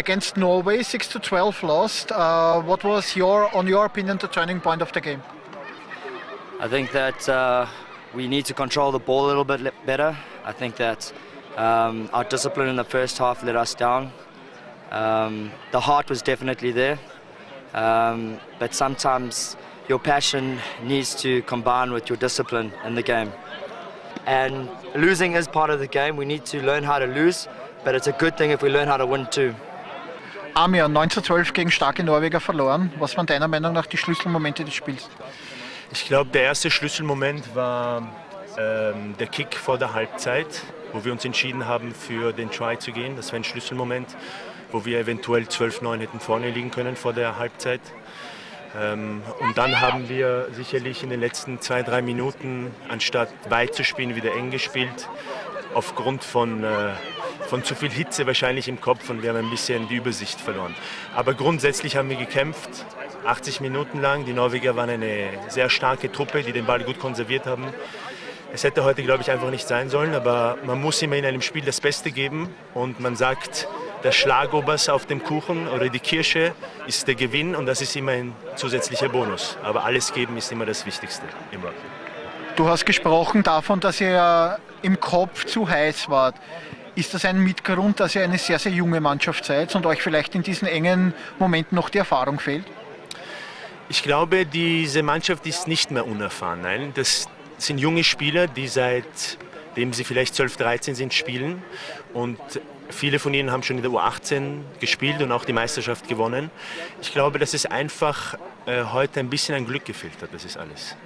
against Norway, 6 to 12 lost. Uh, what was your, on your opinion, the turning point of the game? I think that uh, we need to control the ball a little bit better. I think that um, our discipline in the first half let us down. Um, the heart was definitely there, um, but sometimes your passion needs to combine with your discipline in the game. And losing is part of the game. We need to learn how to lose, but it's a good thing if we learn how to win too. Amir, 9 zu 12 gegen starke Norweger verloren. Was waren deiner Meinung nach die Schlüsselmomente des Spiels? Ich glaube, der erste Schlüsselmoment war ähm, der Kick vor der Halbzeit, wo wir uns entschieden haben, für den Try zu gehen. Das war ein Schlüsselmoment, wo wir eventuell 12-9 hätten vorne liegen können vor der Halbzeit. Ähm, und dann haben wir sicherlich in den letzten zwei, drei Minuten, anstatt weit zu spielen, wieder eng gespielt. Aufgrund von, äh, von zu viel Hitze wahrscheinlich im Kopf und wir haben ein bisschen die Übersicht verloren. Aber grundsätzlich haben wir gekämpft, 80 Minuten lang. Die Norweger waren eine sehr starke Truppe, die den Ball gut konserviert haben. Es hätte heute, glaube ich, einfach nicht sein sollen, aber man muss immer in einem Spiel das Beste geben und man sagt, der Schlagobers auf dem Kuchen oder die Kirsche ist der Gewinn und das ist immer ein zusätzlicher Bonus. Aber alles geben ist immer das Wichtigste im Rugby. Du hast gesprochen davon, dass ihr im Kopf zu heiß wart. Ist das ein Mitgrund, dass ihr eine sehr, sehr junge Mannschaft seid und euch vielleicht in diesen engen Momenten noch die Erfahrung fehlt? Ich glaube, diese Mannschaft ist nicht mehr unerfahren. Nein, das sind junge Spieler, die seitdem sie vielleicht 12, 13 sind, spielen. Und viele von ihnen haben schon in der U18 gespielt und auch die Meisterschaft gewonnen. Ich glaube, dass es einfach äh, heute ein bisschen an Glück gefehlt hat. Das ist alles.